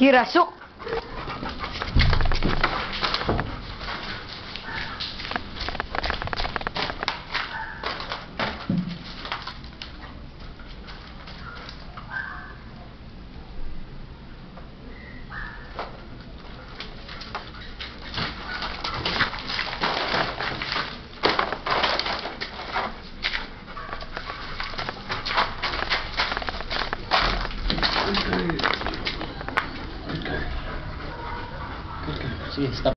Gira su. Thank you. Creo que sí, está.